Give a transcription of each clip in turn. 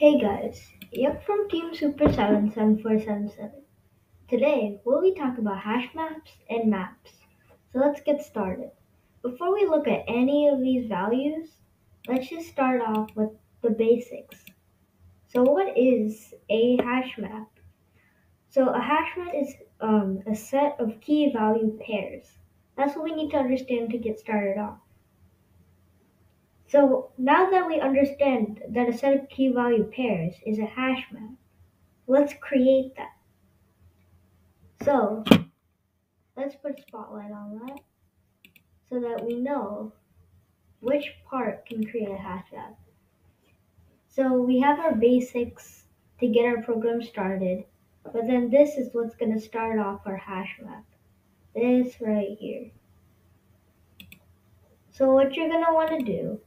Hey guys, Yep from Team Super 77477. Today, we'll be talking about hash maps and maps. So let's get started. Before we look at any of these values, let's just start off with the basics. So what is a hash map? So a hash map is um, a set of key value pairs. That's what we need to understand to get started off. So now that we understand that a set of key value pairs is a hash map, let's create that. So let's put a spotlight on that so that we know which part can create a hash map. So we have our basics to get our program started, but then this is what's going to start off our hash map. This right here. So what you're going to want to do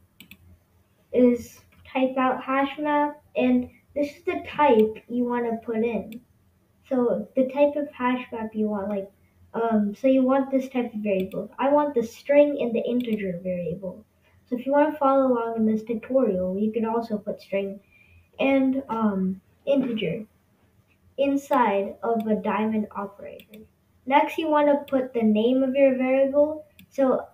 is type out hash map and this is the type you want to put in. So the type of hash map you want, like, um, so you want this type of variable. I want the string and the integer variable. So if you want to follow along in this tutorial, you can also put string and um, integer inside of a diamond operator. Next, you want to put the name of your variable. So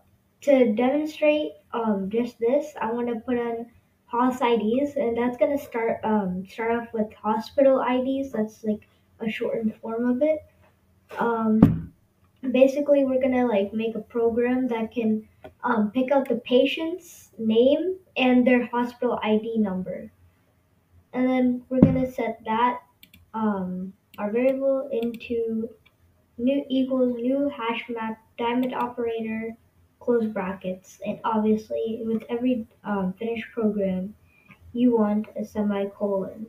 to demonstrate um, just this, I want to put on HOS IDs, and that's going to start um, start off with hospital IDs. That's like a shortened form of it. Um, basically, we're going to like make a program that can um, pick out the patient's name and their hospital ID number. And then we're going to set that um, our variable into new equals new hash map diamond operator close brackets and obviously with every um, finished program you want a semicolon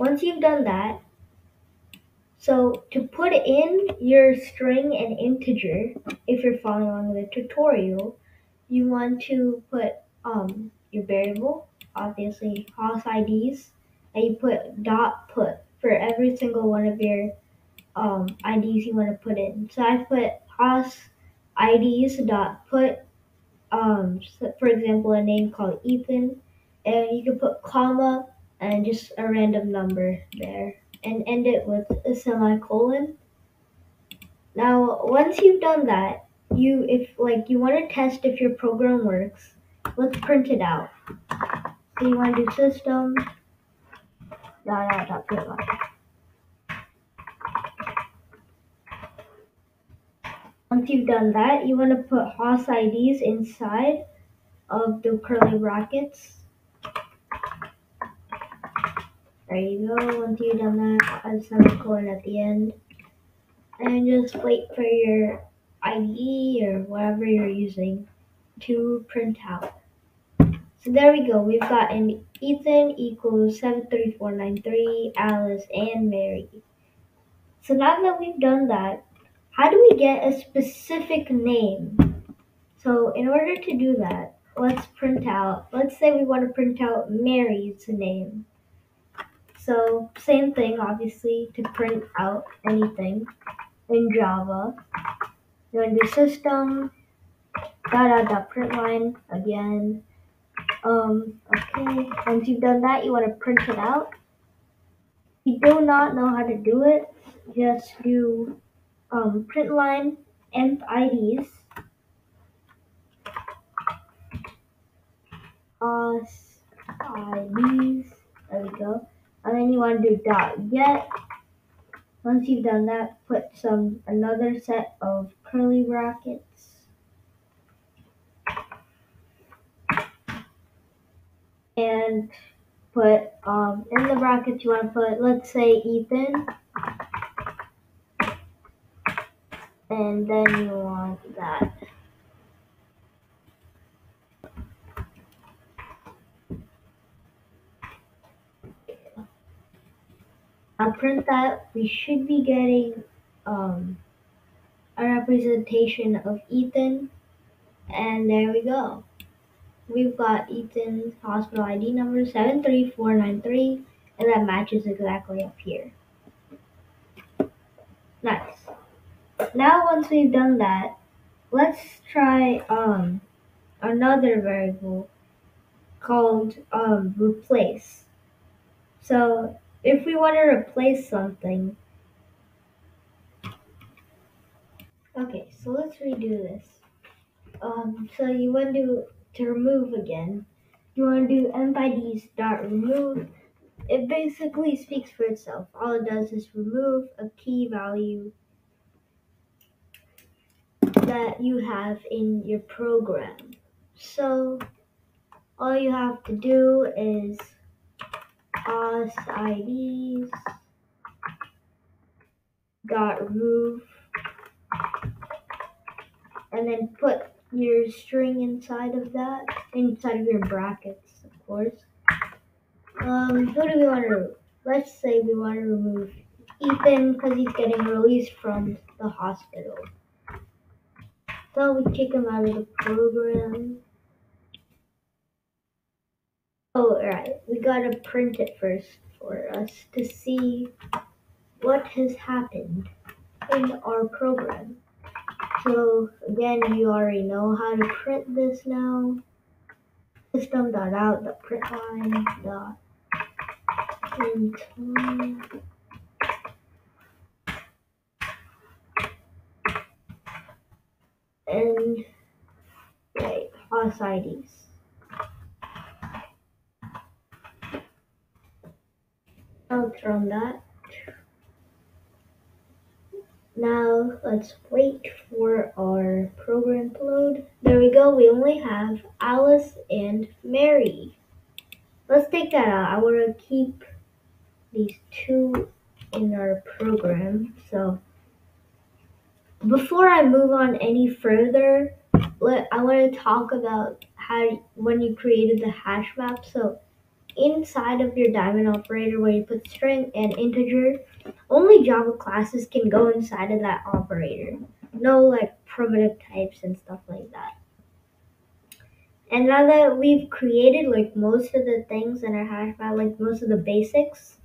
once you've done that so to put in your string and integer if you're following along with the tutorial you want to put um, your variable obviously HOS IDs and you put dot put for every single one of your um, IDs you want to put in. So I put HOS IDs dot put, um, for example, a name called Ethan, and you can put comma and just a random number there, and end it with a semicolon. Now, once you've done that, you if like you want to test if your program works, let's print it out. So you want to do system dot dot dot print line. Once you've done that, you want to put HOS IDs inside of the curly brackets. There you go. Once you've done that, add a semicolon at the end. And just wait for your ID or whatever you're using to print out. So there we go. We've got an Ethan equals 73493, Alice, and Mary. So now that we've done that, how do we get a specific name? So in order to do that, let's print out, let's say we want to print out Mary's name. So same thing, obviously, to print out anything in Java. You want to do system, dot dot dot print line again. Um, okay, once you've done that, you want to print it out. If you do not know how to do it, just do um, print line env IDs os IDs there we go. And then you want to do dot get. Once you've done that put some another set of curly brackets. And put um, in the brackets you want to put let's say Ethan and then you want that. I'll print that. We should be getting um, a representation of Ethan. And there we go. We've got Ethan's hospital ID number 73493, and that matches exactly up here. Nice. Now once we've done that, let's try um another variable. called um, replace. So if we want to replace something, okay, so let's redo this. Um, so you want to to remove again. You want to do mbids dot remove. It basically speaks for itself. All it does is remove a key value that you have in your program. So all you have to do is pass IDs dot remove and then put your string inside of that, inside of your brackets, of course. Um, who do we want to? Let's say we want to remove Ethan because he's getting released from the hospital. So we kick him out of the program. Oh, alright, we gotta print it first for us to see what has happened in our program. So again, you already know how to print this now. System.out, the print line, dot And right, host I'll run that. Now let's wait for our program to load. There we go. We only have Alice and Mary. Let's take that out. I want to keep these two in our program. So before I move on any further, let, I want to talk about how when you created the hash map. So inside of your diamond operator where you put string and integer, only Java classes can go inside of that operator. No like primitive types and stuff like that. And now that we've created like most of the things in our hash map, like most of the basics,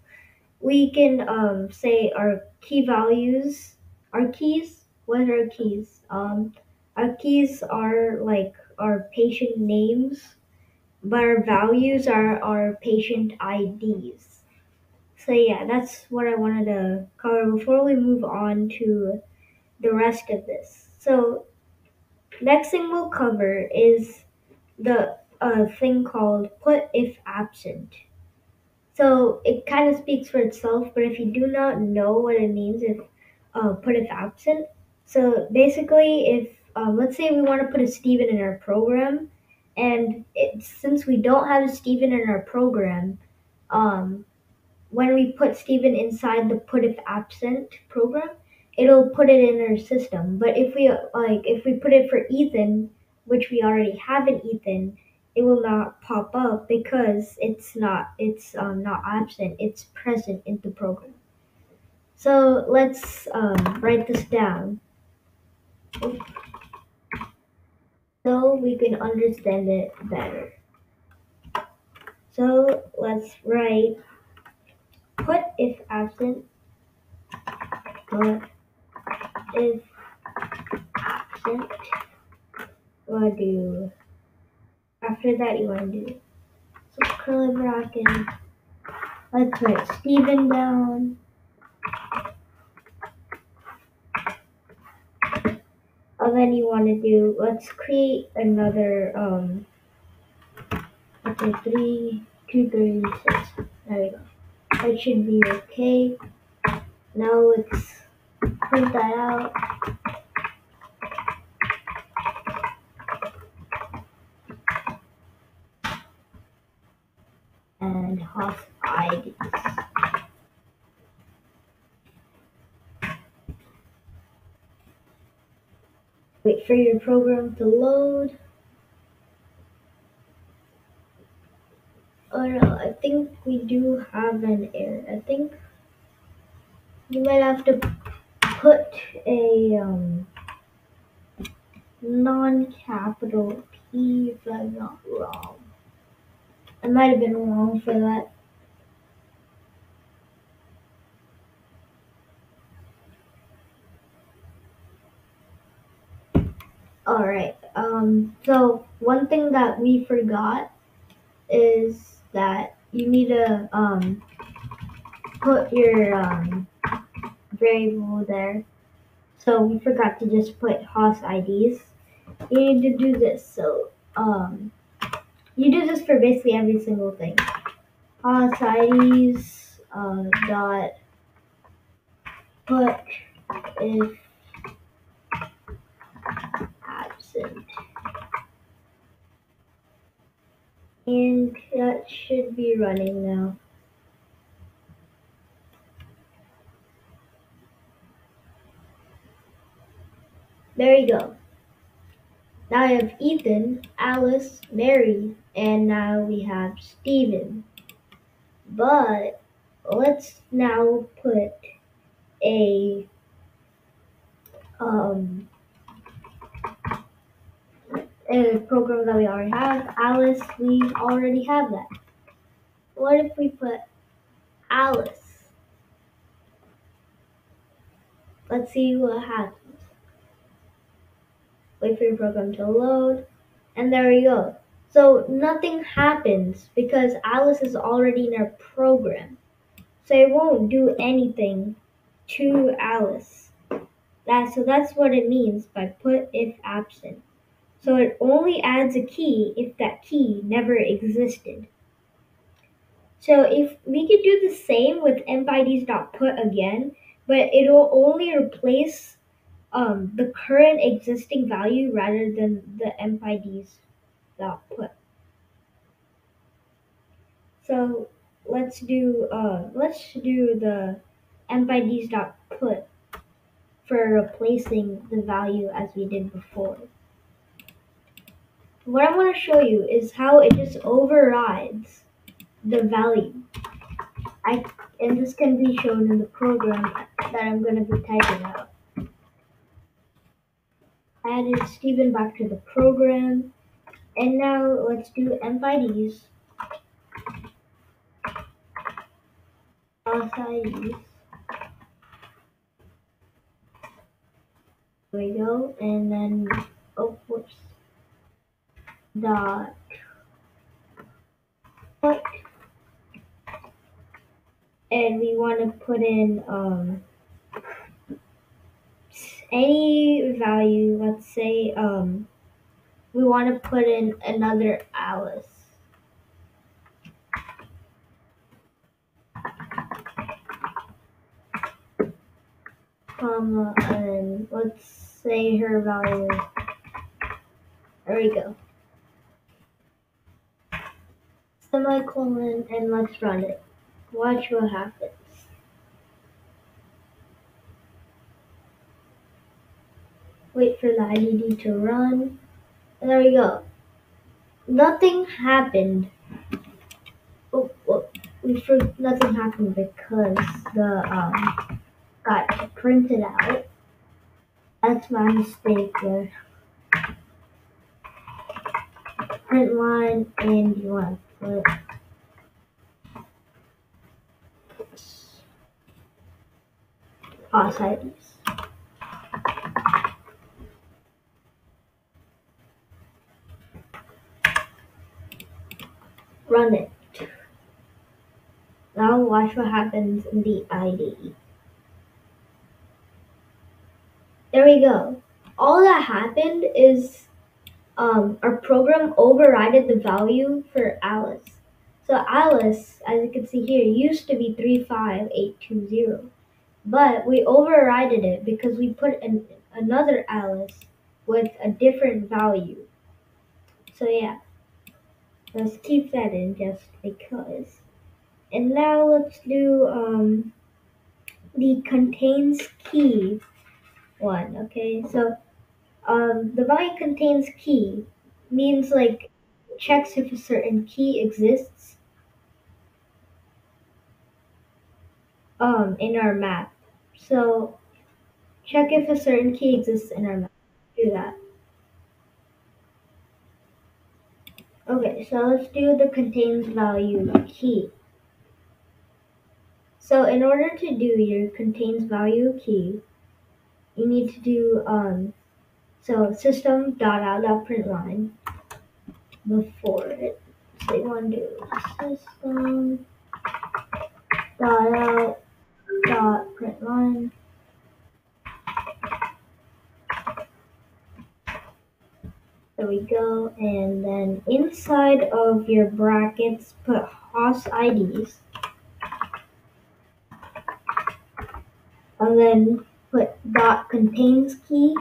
we can um, say our key values, our keys. What are keys? Um, our keys are like our patient names, but our values are our patient IDs. So yeah, that's what I wanted to cover before we move on to the rest of this. So next thing we'll cover is the uh, thing called put if absent. So it kind of speaks for itself, but if you do not know what it means, if uh, put if absent, so basically, if um, let's say we want to put a Steven in our program, and it, since we don't have a Steven in our program, um, when we put Steven inside the put if absent program, it'll put it in our system. But if we like if we put it for Ethan, which we already have an Ethan, it will not pop up because it's not it's um, not absent. It's present in the program. So let's um, write this down so we can understand it better. So let's write put if absent, put if absent. You to do after that you want to do so curly bracket. Let's write Steven down. Then you want to do let's create another um okay three two thirty six. There we go. That should be okay. Now let's print that out. And host IDs. Wait for your program to load. Oh no, I think we do have an error. I think you might have to put a um, non-capital P if I'm not wrong. I might have been wrong for that. Alright, um, so one thing that we forgot is that you need to um, put your um, variable there. So we forgot to just put host IDs. You need to do this. So um, you do this for basically every single thing. Host IDs uh, dot put if absent. And should be running now. There you go. Now I have Ethan, Alice, Mary, and now we have Steven. But let's now put a um program that we already have. Alice, we already have that. What if we put Alice? Let's see what happens. Wait for your program to load. And there we go. So nothing happens because Alice is already in our program. So it won't do anything to Alice. That so that's what it means by put if absent. So it only adds a key if that key never existed. So if we could do the same with empids.put again, but it'll only replace um, the current existing value rather than the empids.put. So let's do uh, let's do the empids.put for replacing the value as we did before. What I want to show you is how it just overrides the value. I and this can be shown in the program that I'm going to be typing out. I added Stephen back to the program. And now let's do empids. IDs. There we go. And then, oh, whoops. Dot. And we want to put in, um, any value, let's say um, we want to put in another Alice. Comma, and let's say her value, there we go. Semicolon, and let's run it. Watch what happens. wait for the IDE to run. There we go. Nothing happened. Oh, oh we for nothing happened because the um got printed out. That's my mistake there. Print line and you want pause IDs. Run it. Now watch what happens in the IDE. There we go. All that happened is um, our program overrided the value for Alice. So Alice, as you can see here, used to be 35820. But we overrided it because we put an, another Alice with a different value. So yeah. Let's keep that in just because. And now let's do um, the contains key one. Okay, so um, the value contains key means like checks if a certain key exists um, in our map. So check if a certain key exists in our map. Do that. Okay, so let's do the contains value key. So in order to do your contains value key, you need to do um, so system dot out dot print line before it. So you want to do system dot out dot print line. There we go. And then inside of your brackets, put host IDs. And then put dot contains key.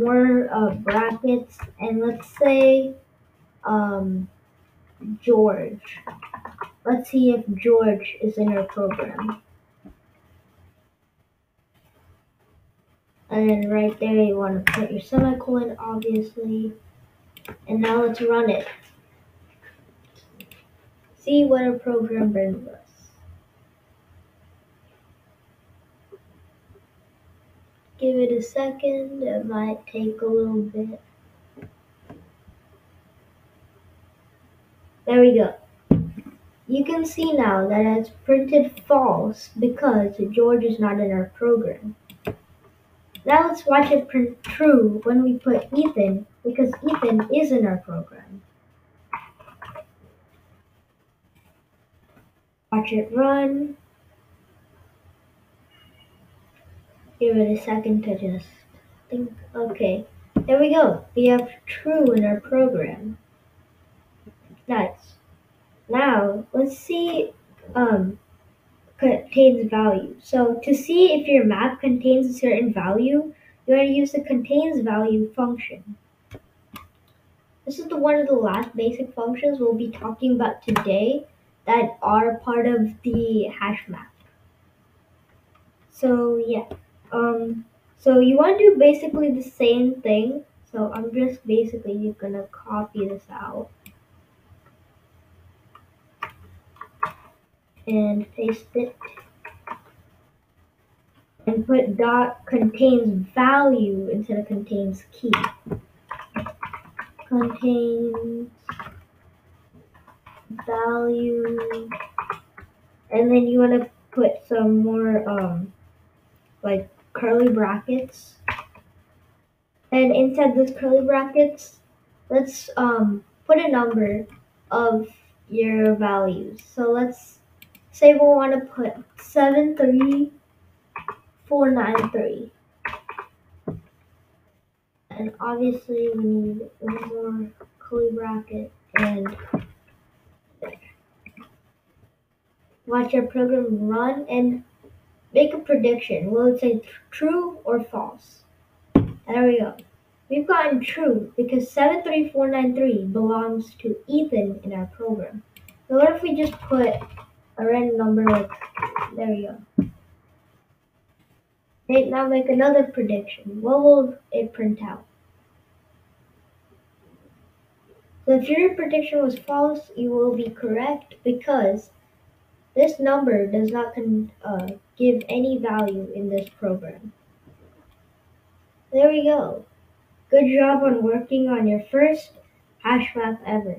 More uh, brackets and let's say um, George. Let's see if George is in our program. And then right there you want to put your semicolon obviously. And now let's run it. See what our program brings us. Give it a second, it might take a little bit. There we go. You can see now that it's printed false because George is not in our program. Now let's watch it print true when we put Ethan because Ethan is in our program. Watch it run. Give it a second to just think. Okay, there we go. We have true in our program. Nice. Now let's see um, contains value. So to see if your map contains a certain value, you to use the contains value function. This is the one of the last basic functions we'll be talking about today that are part of the hash map. So yeah, um, so you want to do basically the same thing. So I'm just basically just gonna copy this out and paste it and put dot contains value instead of contains key. Contains value and then you want to put some more um like curly brackets. And inside those curly brackets let's um put a number of your values. So let's say we want to put 73493 and obviously we need one more curly bracket and there. watch our program run and make a prediction. Will it say true or false? There we go. We've gotten true because 73493 belongs to Ethan in our program. So what if we just put a random number like, there we go. Okay, now make another prediction. What will it print out? So if your prediction was false, you will be correct because this number does not uh, give any value in this program. There we go. Good job on working on your first hash map ever.